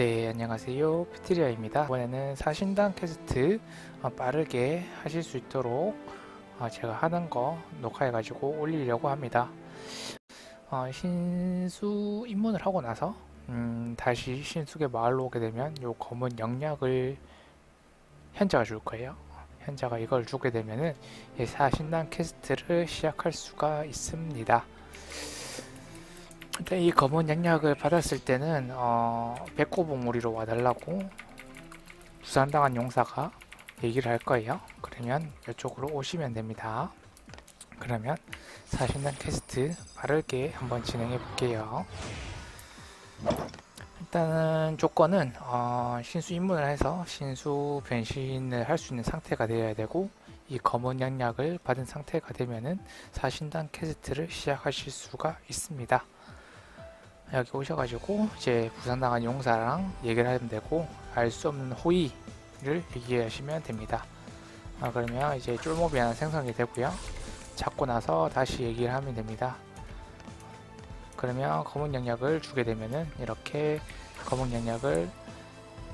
네, 안녕하세요. 피트리아입니다. 이번에는 사신당 퀘스트 어, 빠르게 하실 수 있도록 어, 제가 하는 거 녹화해 가지고 올리려고 합니다. 어, 신수 입문을 하고 나서 음, 다시 신수의 마을로 오게 되면 요 검은 영약을 현자가 줄 거예요. 현자가 이걸 주게 되면은 이 사신단 quest를 시작할 수가 있습니다. 일단 이 검은 영약을 받았을 때는 어, 백호봉우리로 와달라고 부상당한 용사가 얘기를 할 거예요. 그러면 이쪽으로 오시면 됩니다. 그러면 사신단 퀘스트 빠르게 한번 진행해 볼게요. 일단은 조건은 어, 신수 입문을 해서 신수 변신을 할 수 있는 상태가 되어야 되고 이 검은 영약을 받은 상태가 되면은 사신단 quest를 시작하실 수가 있습니다. 여기 오셔가지고 이제 부상당한 용사랑 얘기를 하면 되고 알 수 없는 호의를 얘기하시면 됩니다. 아, 그러면 이제 쫄몹이 하나 생성이 되고요. 잡고 나서 다시 얘기를 하면 됩니다. 그러면 검은 영약을 주게 되면은 이렇게 검은 영약을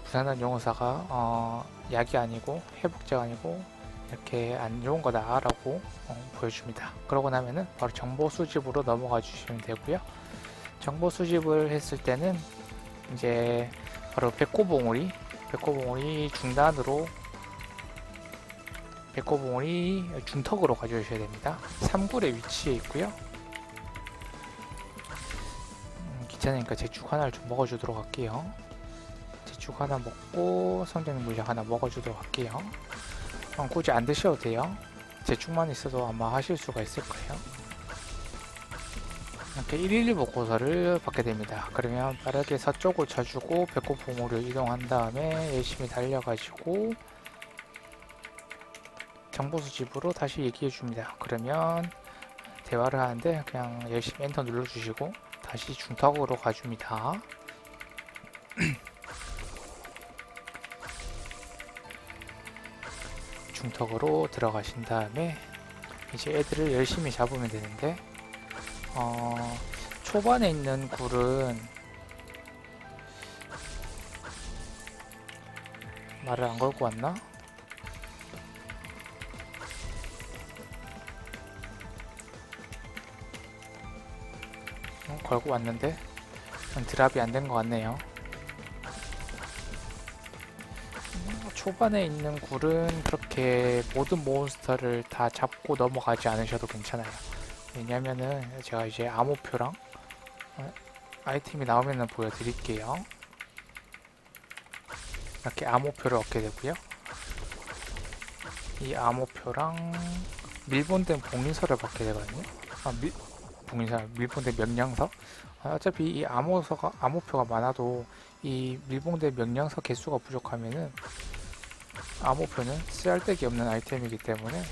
부상당한 용사가 어, 약이 아니고 회복제가 아니고 이렇게 안 좋은 거다라고 어, 보여줍니다. 그러고 나면은 바로 정보 수집으로 넘어가 주시면 되고요. 정보 수집을 했을 때는 이제 바로 백호봉우리 백호봉우리 중단으로 백호봉우리 중턱으로 가져오셔야 됩니다. 3굴에 위치해 있고요. 음, 귀찮으니까 제축 하나를 좀 먹어주도록 할게요. 제축 하나 먹고 성장 물약 하나 먹어주도록 할게요. 어, 굳이 안 드셔도 돼요. 제축만 있어도 아마 하실 수가 있을 거예요 이렇게 111 고서를 받게 됩니다. 그러면 빠르게 서쪽을 쳐주고 배꼽봉으로 이동한 다음에 열심히 달려가지고 정보수 집으로 다시 얘기해 줍니다. 그러면 대화를 하는데 그냥 열심히 엔터 눌러주시고 다시 중턱으로 가줍니다. 중턱으로 들어가신 다음에 이제 애들을 열심히 잡으면 되는데 어, 초반에 있는 굴은 말을 안 걸고 왔나? 어, 걸고 왔는데? 드랍이 안 된 것 같네요. 음, 초반에 있는 굴은 그렇게 모든 몬스터를 다 잡고 넘어가지 않으셔도 괜찮아요 왜냐면은 제가 이제 암호표랑 어, 아이템이 나오면은 보여드릴게요. 이렇게 암호표를 얻게 되고요. 이 암호표랑 밀본된 봉인서를 받게 되거든요. 아, 밀, 봉인서, 밀본된 명령서. 아, 어차피 이 암호서가, 암호표가 많아도 이 밀봉된 명령서 개수가 부족하면은 암호표는 쓰잘데기 없는 아이템이기 때문에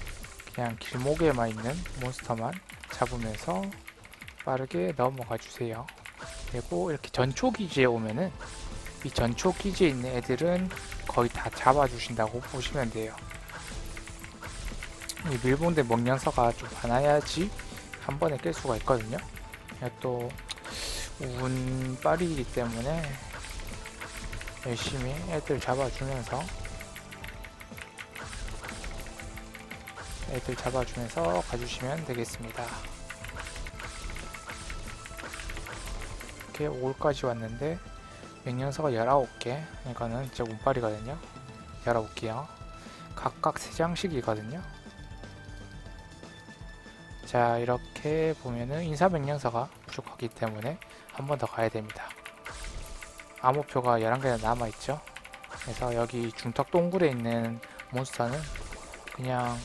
그냥 길목에만 있는 몬스터만 잡으면서 빠르게 넘어가 주세요. 그리고 이렇게 전초 기지에 오면은 이 전초 기지에 있는 애들은 거의 다 잡아주신다고 보시면 돼요. 이 밀봉된 먹량서가 좀 많아야지 한 번에 깰 수가 있거든요. 또 운빨이기 때문에 열심히 애들 잡아주면서 애들 잡아주면서 가주시면 되겠습니다. 이렇게 5까지 왔는데 명령서가 19개. 이거는 진짜 운빨이거든요. 19개요. 각각 3장씩이거든요. 자 이렇게 보면은 인사 명령서가 부족하기 때문에 한 번 더 가야 됩니다. 암호표가 11개나 남아있죠. 그래서 여기 중턱 동굴에 있는 몬스터는 그냥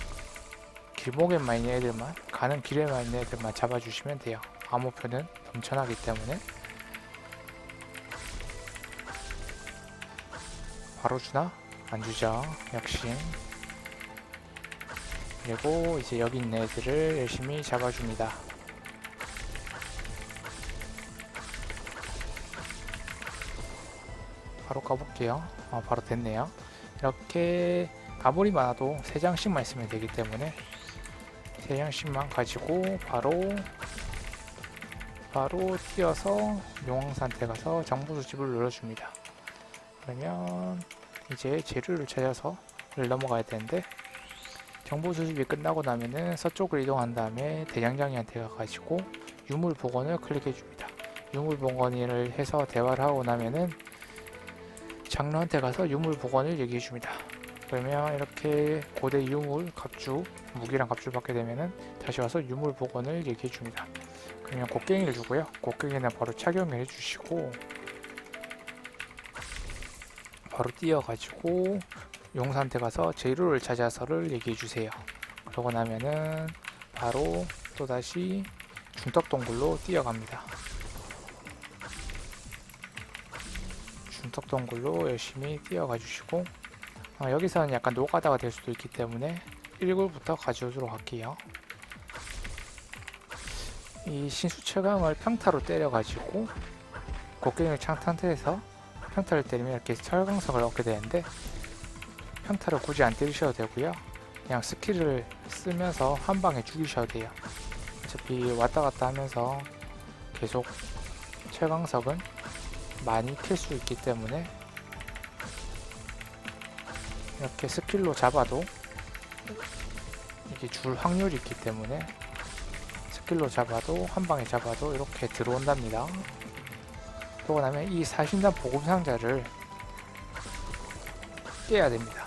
길목에만 있는 애들만 가는 길에만 있는 애들만 잡아주시면 돼요 암호표는 넘쳐나기 때문에 바로 주나? 안 주죠. 역시. 그리고 이제 여기 있는 애들을 열심히 잡아줍니다. 바로 가볼게요. 어, 바로 됐네요. 이렇게 아무리 많아도 3장씩만 있으면 되기 때문에 3장씩만 가지고 바로 바로 뛰어서 용왕산태 가서 정보수집을 눌러줍니다. 그러면 이제 재료를 찾아서 를 넘어가야 되는데 정보 수집이 끝나고 나면은 서쪽으로 이동한 다음에 대장장이한테 가가지고 유물 복원을 클릭해 줍니다. 유물 복원을 해서 대화를 하고 나면은 장로한테 가서 유물 복원을 얘기해 줍니다. 그러면 이렇게 고대 유물 갑주 무기랑 갑주 받게 되면은 다시 와서 유물 복원을 얘기해 줍니다. 그러면 곡괭이를 주고요. 곡괭이는 바로 착용을 해주시고 바로 뛰어가지고 용사한테 가서 재료를 찾아서를 얘기해 주세요. 그러고 나면은 바로 또다시 중턱동굴로 뛰어갑니다. 중턱동굴로 열심히 뛰어가 주시고 어, 여기서는 약간 노가다가 될 수도 있기 때문에 1굴부터 가져오도록 할게요. 이 신수철강을 평타로 때려가지고 곡괭이를 찬 상태에서 평타를 때리면 이렇게 철강석을 얻게 되는데 평타를 굳이 안 때리셔도 되고요. 그냥 스킬을 쓰면서 한 방에 죽이셔도 돼요. 어차피 왔다 갔다 하면서 계속 철강석은 많이 캘 수 있기 때문에 이렇게 스킬로 잡아도 이게 줄 확률이 있기 때문에 스킬로 잡아도 한 방에 잡아도 이렇게 들어온답니다. 그러고 나면 이 사신단 보급 상자를 깨야 됩니다.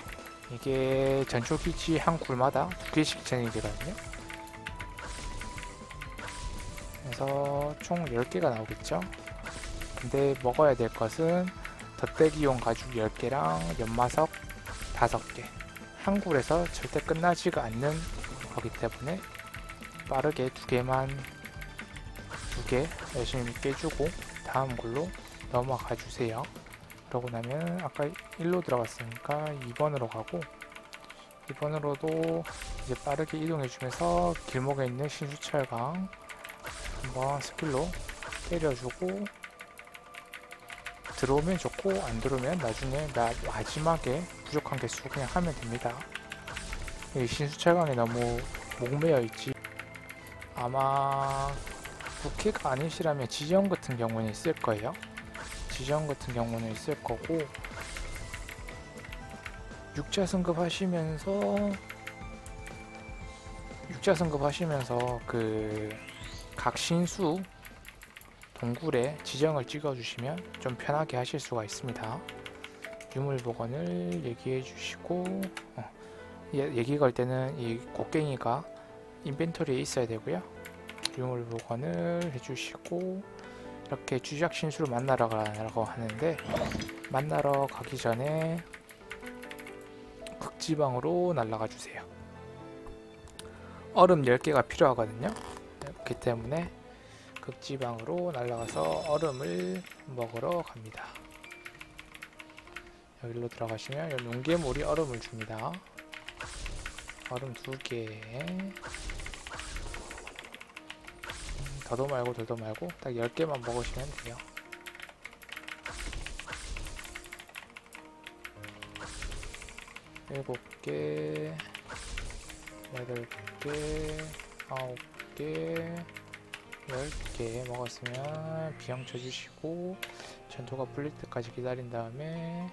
이게 전초 기지 한 굴마다 두 개씩 진행이 되거든요. 그래서 총 10개가 나오겠죠. 근데 먹어야 될 것은 덧대기용 가죽 10개랑 연마석 5개. 한 굴에서 절대 끝나지가 않는 거기 때문에 빠르게 두 개만 두 개 열심히 깨주고 다음 굴로 넘어가 주세요. 그러고 나면 아까 1로 들어갔으니까 2번으로 가고 2번으로도 이제 빠르게 이동해 주면서 길목에 있는 신수철강 한번 스킬로 때려주고 들어오면 좋고 안 들어오면 나중에 나 마지막에 부족한 개수 그냥 하면 됩니다. 이 신수철강이 너무 목매여 있지 아마 국회가 아니시라면 지정 같은 경우는 있을 거예요. 지정 같은 경우는 있을 거고 육자 승급 하시면서 육자 승급 하시면서 그 각 신수 동굴에 지정을 찍어 주시면 좀 편하게 하실 수가 있습니다. 유물 복원을 얘기해 주시고 어, 예- 얘기 걸 때는 이 곡괭이가 인벤토리에 있어야 되고요. 유물 복원을 해주시고 이렇게 주작 신수를 만나러 가라고 하는데 만나러 가기 전에 극지방으로 날아가 주세요. 얼음 10개가 필요하거든요. 그렇기 때문에 극지방으로 날아가서 얼음을 먹으러 갑니다. 여기로 들어가시면 이 용괴물이 얼음을 줍니다. 얼음 2개 더도 말고 덜도 말고 딱 10개만 먹으시면 돼요. 일곱 개, 여덟 개, 아홉 개, 열 개 먹었으면 비영 쳐주시고 전투가 풀릴 때까지 기다린 다음에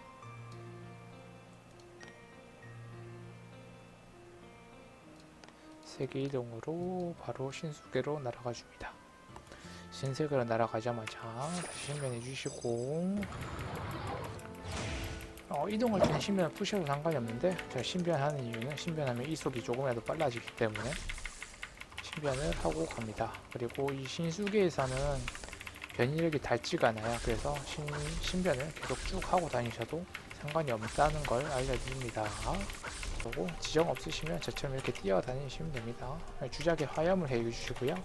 세계 이동으로 바로 신수계로 날아가 줍니다. 신세계로 날아가자마자 다시 신변해 주시고 어, 이동할 때는 신변을 푸셔도 상관이 없는데 제가 신변하는 이유는 신변하면 이속이 조금이라도 빨라지기 때문에 신변을 하고 갑니다. 그리고 이 신수계에서는 변이력이 닳지가 않아요. 그래서 신, 신변을 계속 쭉 하고 다니셔도 상관이 없다는 걸 알려드립니다. 그리고 지정 없으시면 저처럼 이렇게 뛰어다니시면 됩니다. 주작에 화염을 해주시고요.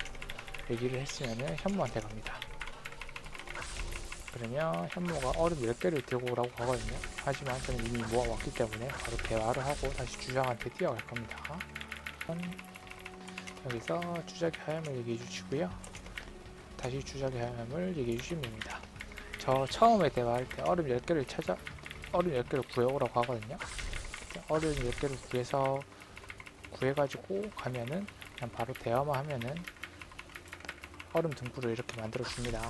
얘기를 했으면 현무한테 갑니다. 그러면 현무가 얼음 10개를 들고 오라고 하거든요. 하지만 저는 이미 모아왔기 때문에 바로 대화를 하고 다시 주작한테 뛰어갈 겁니다. 여기서 주작의 화염을 얘기해 주시고요. 다시 주작의 화염을 얘기해 주시면 됩니다. 저 처음에 대화할 때 얼음 10개를 찾아 얼음 10개를 구해오라고 하거든요. 얼음 10개를 구해서 구해가지고 가면은 그냥 바로 대화만 하면은 얼음 등불을 이렇게 만들어 줍니다.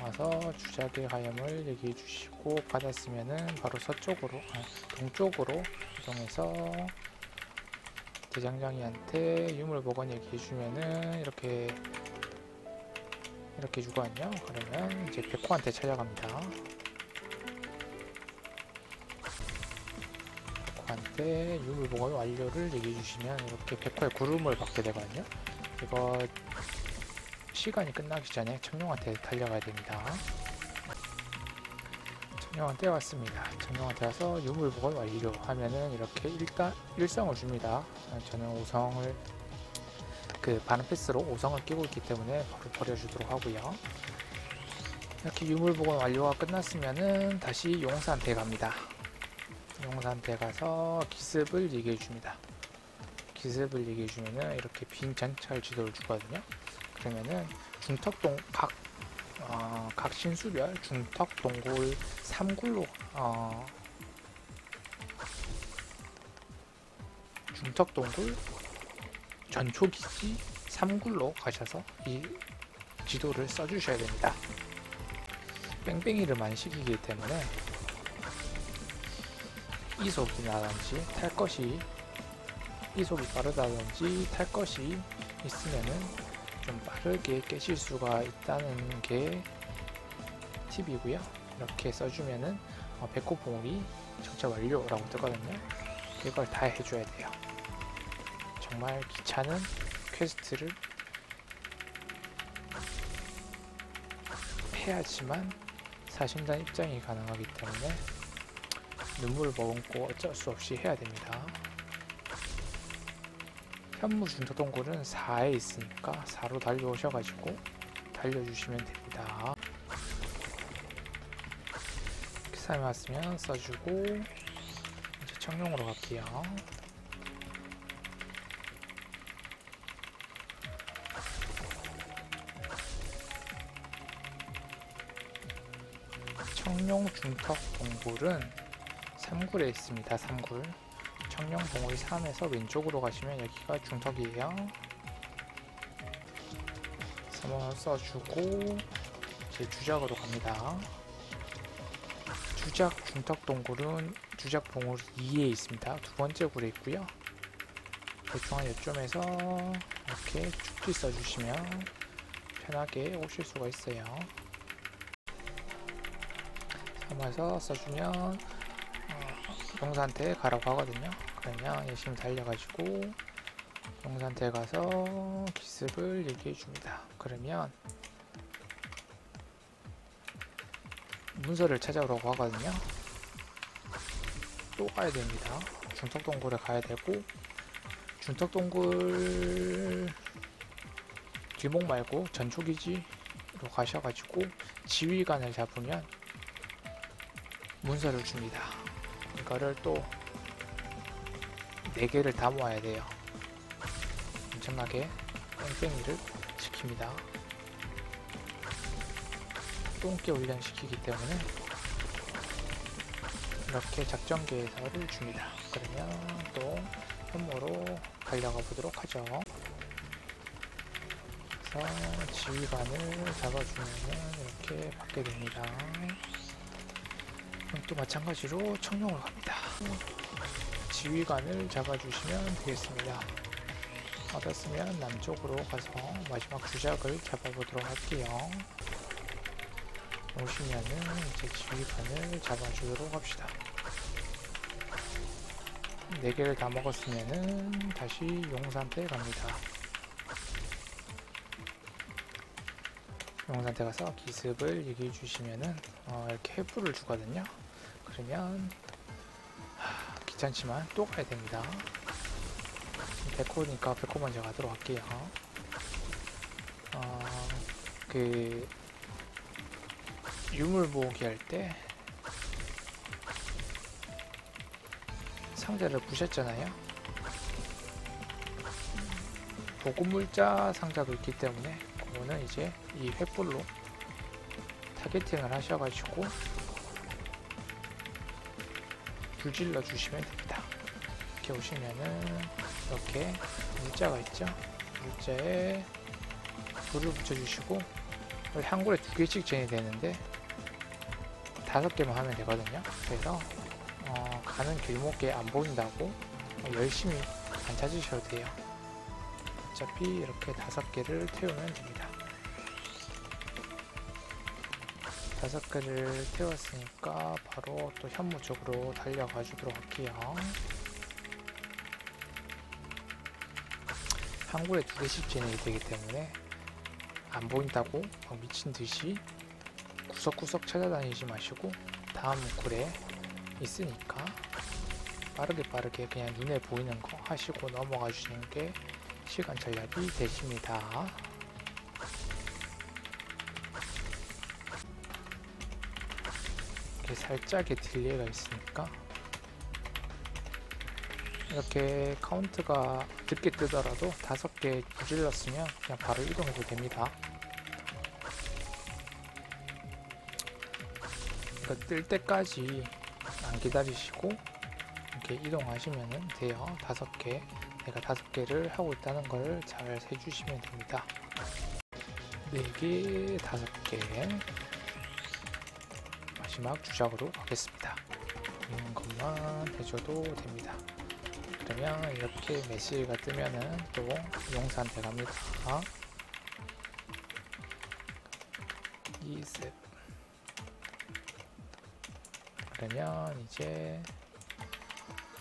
아, 나와서 주작의 화염을 얘기해 주시고 받았으면은 바로 서쪽으로 아, 동쪽으로 이동해서 대장장이한테 유물보건 얘기해 주면은 이렇게 이렇게 주거든요. 그러면 이제 백호한테 찾아갑니다. 백호한테 유물보건 완료를 얘기해 주시면 이렇게 백호의 구름을 받게 되거든요. 이거 시간이 끝나기 전에 청룡한테 달려가야 됩니다. 청룡한테 왔습니다. 청룡한테 와서 유물보건 완료 하면은 이렇게 일단 일성을 줍니다. 저는 5성을 그 반응 패스로 5성을 끼고 있기 때문에 바로 버려주도록 하고요. 이렇게 유물보건 완료가 끝났으면은 다시 용사한테 갑니다. 용사한테 가서 기습을 얘기해 줍니다. 기습을 얘기해 주면은 이렇게 빈 전철 지도를 주거든요. 그러면은 중턱동 각, 어, 각 신수별 중턱 동굴 3굴로 어, 중턱 동굴 전초기지 3굴로 가셔서 이 지도를 써주셔야 됩니다. 뺑뺑이를 많이 시키기 때문에 이속이라든지 탈 것이 이속이 빠르다든지 탈 것이 있으면은 좀 빠르게 깨실 수가 있다는 게 팁이고요. 이렇게 써주면은 어, 백호 봉우리 적자 완료라고 뜨거든요. 이걸 다 해줘야 돼요. 정말 귀찮은 quest를 해야지만 사신단 입장이 가능하기 때문에 눈물을 머금고 어쩔 수 없이 해야 됩니다. 현무 준터 동굴은 4에 있으니까 4로 달려오셔가지고 달려주시면 됩니다. 그 사람이 왔으면 써주고 이제 청룡으로 갈게요. 청룡 중턱 동굴은 3굴에 있습니다. 3굴. 청룡 봉우리 3에서 왼쪽으로 가시면 여기가 중턱이에요. 3원 써주고 이제 주작으로 갑니다. 주작 중턱 동굴은 주작 봉우리 2에 있습니다. 두 번째 굴에 있고요. 대충 한 요점에서 이렇게 축지 써주시면 편하게 오실 수가 있어요. 3에서 써주면 어, 용사한테 가라고 하거든요. 그러면 열심히 달려가지고 용사한테 가서 기습을 얘기해 줍니다. 그러면 문서를 찾아오라고 하거든요. 또 가야 됩니다. 중턱동굴에 가야 되고 중턱동굴 뒷목 말고 전초기지로 가셔가지고 지휘관을 잡으면 문서를 줍니다. 이거를 또 4개를 다 모아야 돼요. 엄청나게 뺑뺑이를 시킵니다. 똥개 훈련시키기 때문에 이렇게 작전 계획서를 줍니다. 그러면 또 현모로 달려가 보도록 하죠. 그래서 지휘관을 잡아주면 이렇게 받게 됩니다. 또 마찬가지로 청룡을 갑니다. 지휘관을 잡아주시면 되겠습니다. 얻었으면 남쪽으로 가서 마지막 주작을 잡아보도록 할게요. 오시면은 이제 지휘관을 잡아주도록 합시다. 4개를 다 먹었으면은 다시 용산대 갑니다. 용산대 가서 기습을 얘기해 주시면은 어, 이렇게 해부를 주거든요. 그러면 하, 귀찮지만 또 가야 됩니다. 백호니까 백호 먼저 가도록 할게요. 어, 그 유물 모으기 할 때 상자를 부셨잖아요. 보급물자 상자도 있기 때문에 그거는 이제 이 횃불로 타겟팅을 하셔가지고 불질러 주시면 됩니다. 이렇게 오시면은 이렇게 물자가 있죠. 물자에 불을 붙여주시고 한 골에 두 개씩 진이 되는데 다섯 개만 하면 되거든요. 그래서 어, 가는 길목에 안 보인다고 어, 열심히 안 찾으셔도 돼요. 어차피 이렇게 다섯 개를 태우면 됩니다. 다섯 개를 태웠으니까 바로 또 현무 쪽으로 달려가 주도록 할게요. 한 골에 두 개씩 진행이 되기 때문에 안 보인다고 막 미친 듯이 구석구석 찾아다니지 마시고 다음 굴에 있으니까 빠르게 빠르게 그냥 눈에 보이는 거 하시고 넘어가 주시는 게 시간 절약이 되십니다. 이렇게 살짝의 delay가 있으니까 이렇게 카운트가 늦게 뜨더라도 다섯 개 부질렀으면 그냥 바로 이동해도 됩니다. 이거 뜰 때까지 안 기다리시고 이렇게 이동하시면 돼요. 다섯 개. 내가 다섯 개를 하고 있다는 걸잘 세주시면 됩니다. 네 개, 다섯 개. 마지막 주작으로 가겠습니다. 보이는 것만 해줘도 됩니다. 그러면 이렇게 메시지가 뜨면은 또 용사한테 갑니다. 2셉 그러면 이제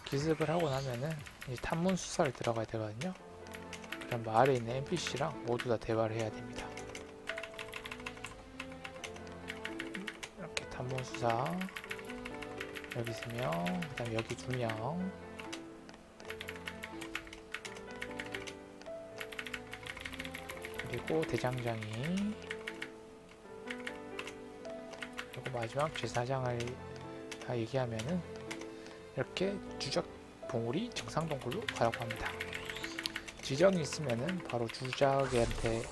기습을 하고 나면은 이제 탐문 수사를 들어가야 되거든요. 그럼 마을에 있는 NPC랑 모두 다 대화를 해야 됩니다. 이렇게 탐문 수사 여기 있으면 그다음 여기 두 명. 그리고 대장장이 그리고 마지막 제사장을 다 얘기하면은 이렇게 주작 봉우리 정상동굴로 가라고 합니다. 지정이 있으면은 바로 주작한테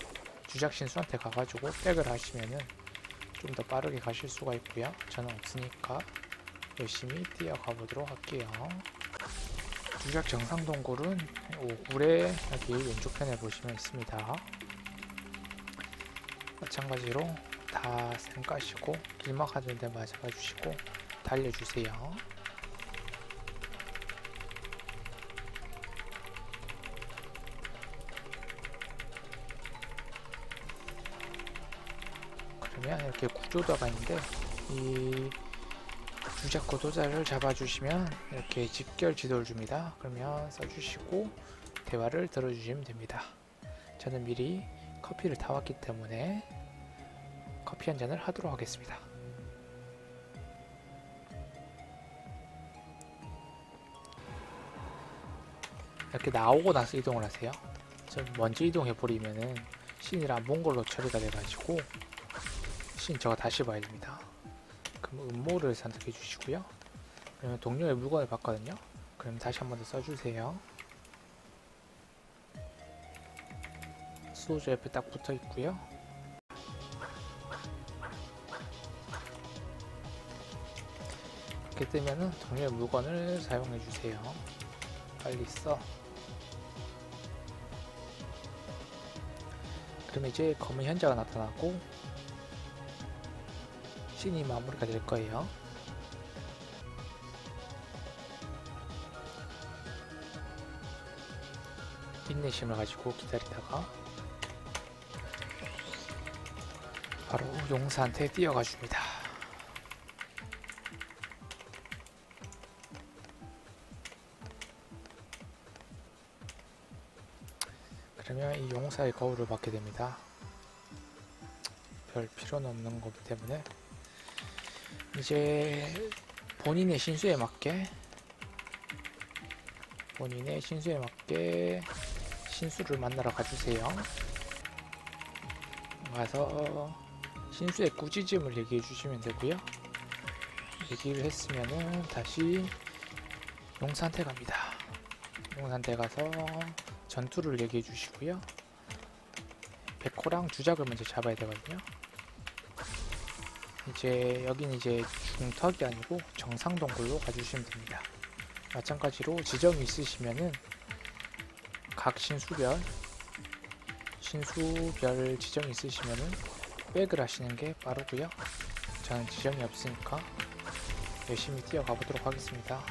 주작 신수한테 가가지고 백을 하시면은 좀 더 빠르게 가실 수가 있고요. 저는 없으니까 열심히 뛰어가 보도록 할게요. 주작 정상 동굴은 오굴에 여기 왼쪽 편에 보시면 있습니다. 마찬가지로 다 쌩까시고 길막 하는 데 맞아가 주시고 달려주세요. 그러면 이렇게 구조도가 있는데 이 주작 구도자를 잡아주시면 이렇게 직결 지도를 줍니다. 그러면 써주시고 대화를 들어주시면 됩니다. 저는 미리 커피를 타왔기 때문에 커피 한 잔을 하도록 하겠습니다. 이렇게 나오고 나서 이동을 하세요. 좀 먼저 이동해 버리면은 신이랑 안본 걸로 처리가 돼가지고 신 저가 다시 봐야 됩니다. 그럼 음모를 선택해 주시고요. 그러면 동료의 물건을 봤거든요. 그럼 다시 한 번 더 써주세요. 수호자 옆에 딱 붙어 있고요. 이렇게 뜨면은 동료의 물건을 사용해 주세요. 빨리 써. 그러면 이제 검은 현자가 나타나고 신이 마무리가 될 거예요. 인내심을 가지고 기다리다가 바로 용사한테 뛰어가 줍니다. 그러면 이 용사의 거울을 받게 됩니다. 별 필요는 없는 거기 때문에 이제 본인의 신수에 맞게 본인의 신수에 맞게 신수를 만나러 가주세요. 가서 신수의 꾸짖음을 얘기해 주시면 되고요. 얘기를 했으면은 다시 용사한테 갑니다. 용사한테 가서 전투를 얘기해 주시고요. 백호랑 주작을 먼저 잡아야 되거든요. 이제 여긴 이제 중턱이 아니고 정상 동굴로 가주시면 됩니다. 마찬가지로 지점이 있으시면은 각 신수별 신수별 지점이 있으시면은 백을 하시는 게 빠르고요. 저는 지정이 없으니까 열심히 뛰어가 보도록 하겠습니다.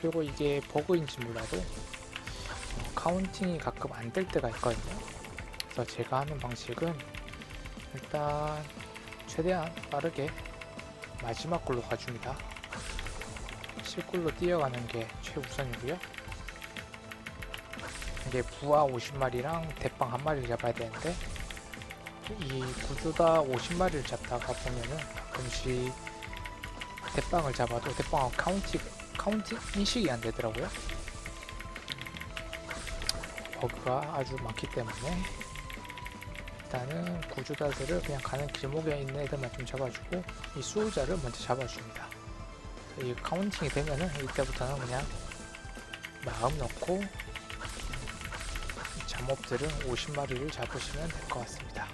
그리고 이게 버그인지 몰라도 어, 카운팅이 가끔 안 될 때가 있거든요. 그래서 제가 하는 방식은 일단 최대한 빠르게 마지막 골로 가줍니다. 실골로 뛰어가는 게 최우선이고요. 이게 부하 50마리랑 대빵 한 마리를 잡아야 되는데 이 구조자 50마리를 잡다가 보면은 가끔씩 대빵을 잡아도 대빵하고 counting counting 인식이 안 되더라고요. 버그가 아주 많기 때문에 일단은 구조자들을 그냥 가는 길목에 있는 애들만 좀 잡아주고 이 수호자를 먼저 잡아줍니다. 이 counting이 되면은 이때부터는 그냥 마음 이 잠업들은 50마리를 잡으시면 될 것 같습니다.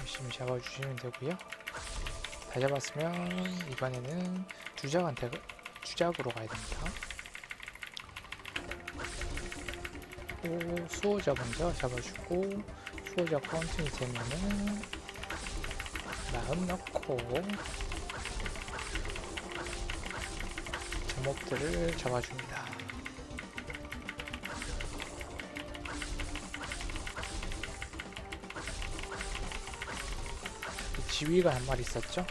열심히 잡아주시면 되고요. 다 잡았으면 이번에는 주작한테 주작으로 가야 됩니다. 오, 수호자 먼저 잡아주고 수호자 카운팅이 되면은 마음 넣고 제목들을 잡아줍니다. 지위가 한 마리 있었죠?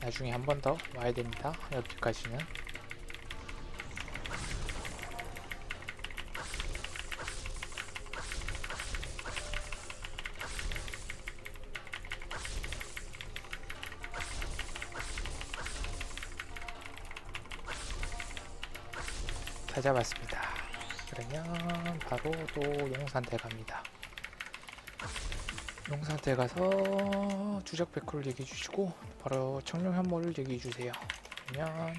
나중에 한 번 더 와야 됩니다. 여기까지는. 다 잡았습니다. 그러면 바로 또 용산대 갑니다. 용산대 가서 주작 백호를 얘기해 주시고 바로 청룡 현모를 얘기해 주세요. 그러면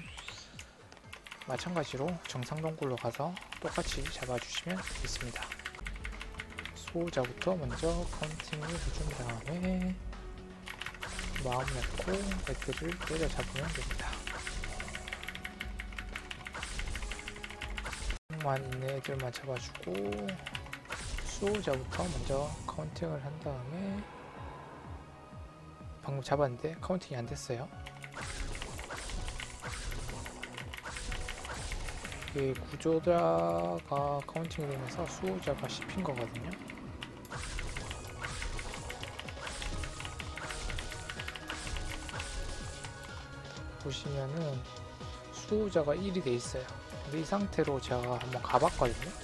마찬가지로 정상동굴로 가서 똑같이 잡아주시면 되겠습니다. 수호자부터 먼저 카운팅을 해준 다음에 마음 놓고 애들을 때려 잡으면 됩니다. 만 있는 애들만 잡아주고 수호자부터 먼저 counting을 한 다음에 방금 잡았는데 counting이 안 됐어요. 이 구조자가 counting이 되면서 수호자가 씹힌 거거든요. 보시면은 수호자가 1이 돼 있어요. 근데 이 상태로 제가 한번 가봤거든요.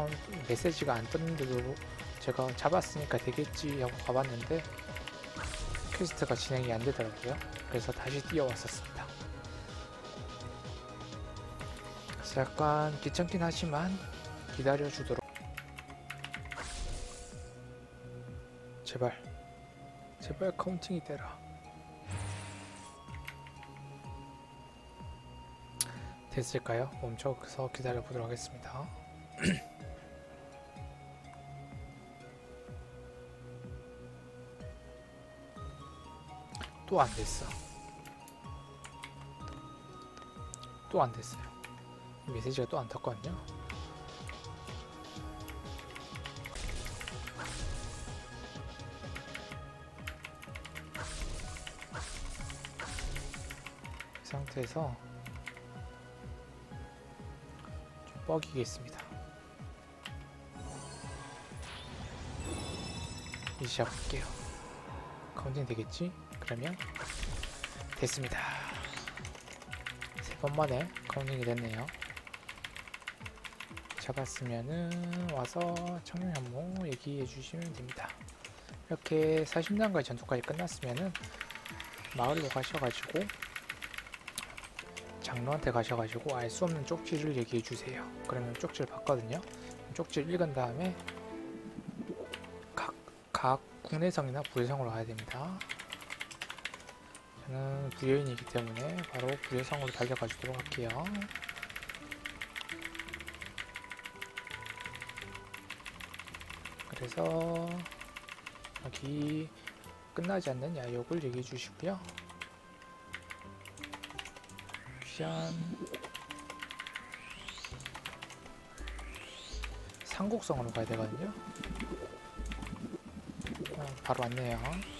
카운트 메시지가 안 떴는데도 제가 잡았으니까 되겠지 하고 가봤는데 quest가 진행이 안 되더라고요. 그래서 다시 뛰어왔었습니다. 약간 귀찮긴 하지만 기다려주도록 제발 제발 카운팅이 되라 됐을까요? 멈춰서 기다려 보도록 하겠습니다. 또 안 됐어. 또 안 됐어요. 이 메시지가 또 안 떴거든요. 이 상태에서 좀 뻐기겠습니다. 이제 시작할게요. counting 되겠지? 그러면 됐습니다. 세 번 만에 counting이 됐네요. 잡았으면은 와서 청룡 현모 얘기해 주시면 됩니다. 이렇게 40단까지 전투까지 끝났으면은 마을로 가셔가지고 장로한테 가셔가지고 알 수 없는 쪽지를 얘기해 주세요. 그러면 쪽지를 받거든요. 쪽지를 읽은 다음에 각, 각 국내성이나 부여성으로 가야 됩니다. 저는 부여인이기 때문에 바로 부여성으로 달려가 주도록 할게요. 그래서 여기 끝나지 않는 야욕을 얘기해 주시고요. 짠. 삼곡성으로 가야 되거든요. 어, 바로 왔네요.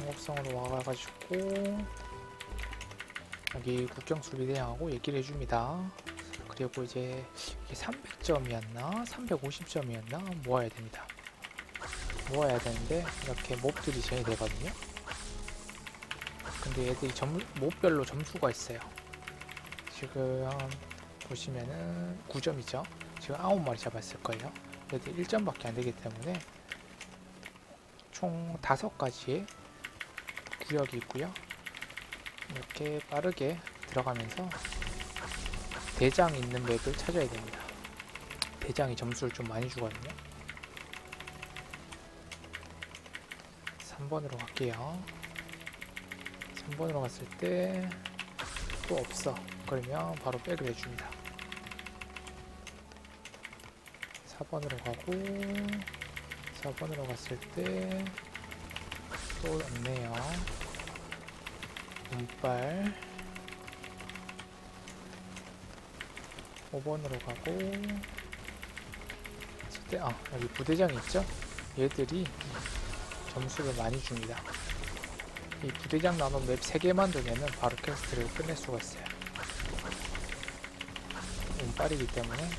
삼곡성으로 와가지고 여기 국경 수비대장하고 얘기를 해줍니다. 그리고 이제 이게 300점이었나 350점이었나 모아야 됩니다. 모아야 되는데 이렇게 몹들이 제일 되거든요. 근데 얘들이 점, 몹별로 점수가 있어요. 지금 보시면은 9점이죠. 지금 9마리 잡았을 거예요. 얘들 1점밖에 안 되기 때문에 총 5가지의 구역이 있고요. 이렇게 빠르게 들어가면서 대장 있는 맵을 찾아야 됩니다. 대장이 점수를 좀 많이 주거든요. 3번으로 갈게요. 3번으로 갔을 때 또 없어. 그러면 바로 백을 해줍니다. 4번으로 가고 4번으로 갔을 때 또 없네요. 운빨 5번으로 가고 있을 때, 아 여기 부대장이 있죠? 얘들이 점수를 많이 줍니다. 이 부대장 나눠 map 3개만 되면은 바로 quest를 끝낼 수가 있어요. 운빨이기 때문에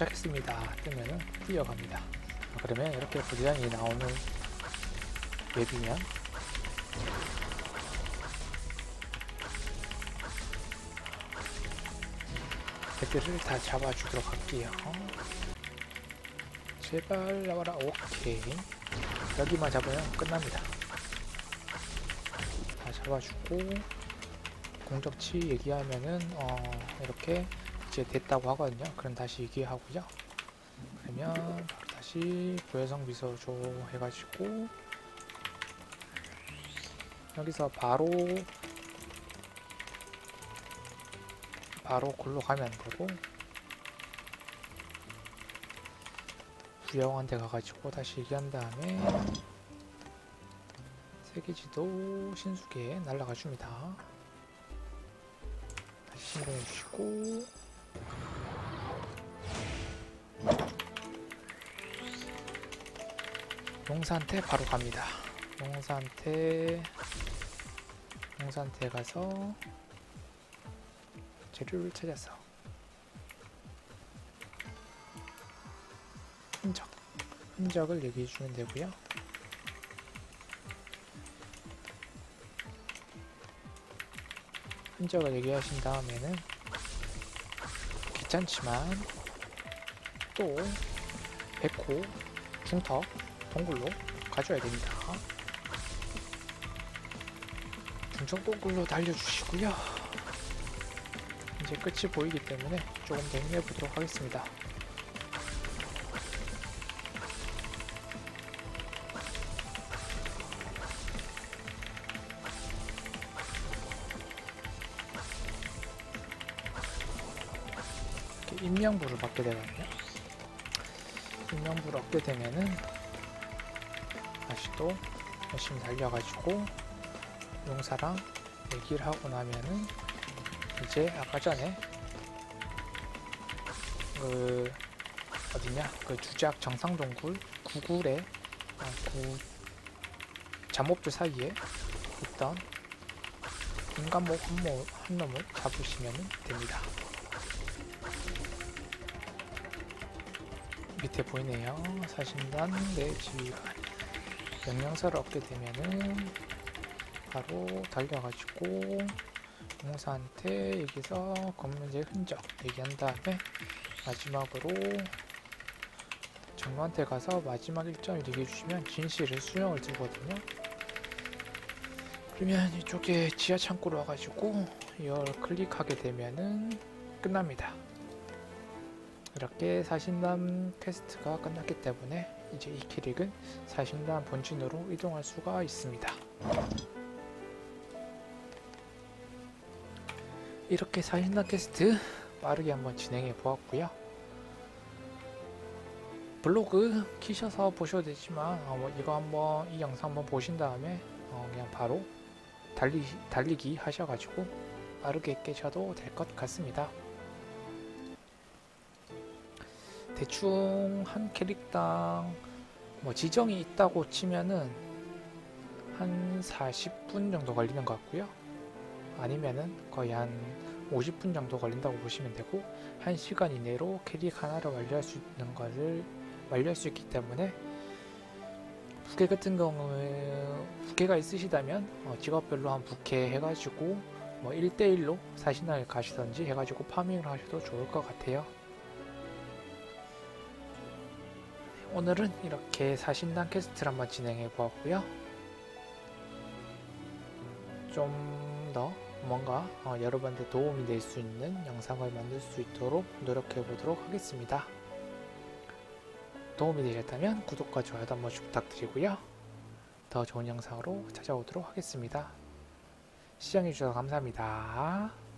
도착했습니다. 뜨면은 뛰어갑니다. 아, 그러면 이렇게 부대장이 나오는 맵이면 애들을 다 잡아주도록 할게요. 제발 나와라. 오케이. 여기만 잡으면 끝납니다. 다 잡아주고 공적치 얘기하면은 어 이렇게 이제 됐다고 하거든요. 그럼 다시 얘기하고요. 그러면 다시 고해성 비서조 해가지고 여기서 바로 바로 골로 가면 되고 부영한테 가가지고 다시 얘기한 다음에 세계지도 신수계에 날라가 줍니다. 다시 신고해 주시고 용사한테 바로 갑니다. 용사한테 용사한테 가서 재료를 찾아서 흔적 흔적을 얘기해 주면 되고요. 흔적을 얘기하신 다음에는 귀찮지만 또 백호, 중턱, 동굴로 가져야 됩니다. 중턱 동굴로 달려주시고요. 이제 끝이 보이기 때문에 조금 더 힘내보도록 하겠습니다. 인명부를 받게 되거든요. 인명부를 얻게 되면은 다시 또 열심히 달려가지고 용사랑 얘기를 하고 나면은 이제 아까 전에 그 어디냐 그 주작 정상동굴 구굴에 아, 구 잠옷들 사이에 있던 인간목 한, 모, 한 놈을 잡으시면 됩니다. 밑에 보이네요. 사신단 내 지휘관 명령서를 얻게 되면은 바로 달려가지고 용사한테 여기서 검문제 흔적 얘기한 다음에 마지막으로 장로한테 가서 마지막 일정을 얘기해 주시면 진실을 수령을 들거든요. 그러면 이쪽에 지하 창고로 와가지고 이걸 클릭하게 되면은 끝납니다. 이렇게 사신단 quest가 끝났기 때문에 이제 이 캐릭은 사신단 본진으로 이동할 수가 있습니다. 이렇게 사신단 퀘스트 빠르게 한번 진행해 보았고요. 블로그 키셔서 보셔도 되지만 어, 뭐 이거 한번 이 영상 한번 보신 다음에 어, 그냥 바로 달리, 달리기 하셔가지고 빠르게 깨셔도 될 것 같습니다. 대충 한 캐릭당 뭐 지정이 있다고 치면은 한 40분 정도 걸리는 것 같고요. 아니면은 거의 한 50분 정도 걸린다고 보시면 되고 1시간 이내로 캐릭 하나를 완료할 수 있는 것을 완료할 수 있기 때문에 부캐 같은 경우에 부캐가 있으시다면 어, 직업별로 한 부캐 해가지고 뭐 1대1로 사신을 가시던지 해가지고 farming을 하셔도 좋을 것 같아요. 오늘은 이렇게 사신단 quest를 한번 진행해 보았고요. 좀 더 뭔가 어, 여러분한테 도움이 될 수 있는 영상을 만들 수 있도록 노력해 보도록 하겠습니다. 도움이 되셨다면 구독과 좋아요도 한 번씩 부탁드리고요. 더 좋은 영상으로 찾아오도록 하겠습니다. 시청해주셔서 감사합니다.